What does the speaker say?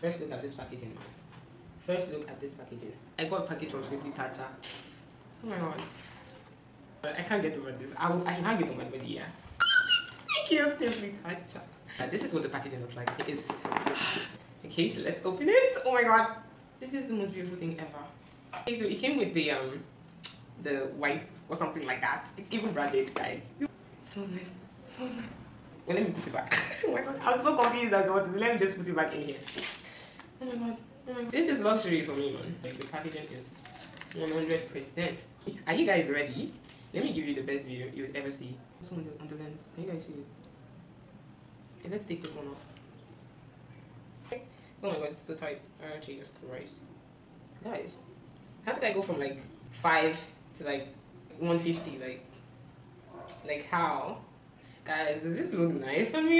First look at this packaging. First look at this packaging. I got a package from Symply Tacha. Oh my god. I can't get over this. I, will, I hang it on my yeah. Thank you, Symply Tacha. Uh, this is what the packaging looks like. It is. Okay, so let's open it. Oh my god. This is the most beautiful thing ever. Okay, so it came with the um the wipe or something like that. It's even branded, guys. It smells nice. It smells nice. Well, let me put it back. oh my god, I'm so confused as what. Let me just put it back in here. Oh my god. This is luxury for me, man. Like the packaging is 100%. Are you guys ready? Let me give you the best video you would ever see. One on the, on the lens. Can you guys see it? Okay, let's take this one off. Oh my god, it's so tight. Oh, Jesus Christ. Guys, how did I go from like 5 to like 150? Like, like how? Guys, does this look nice on me?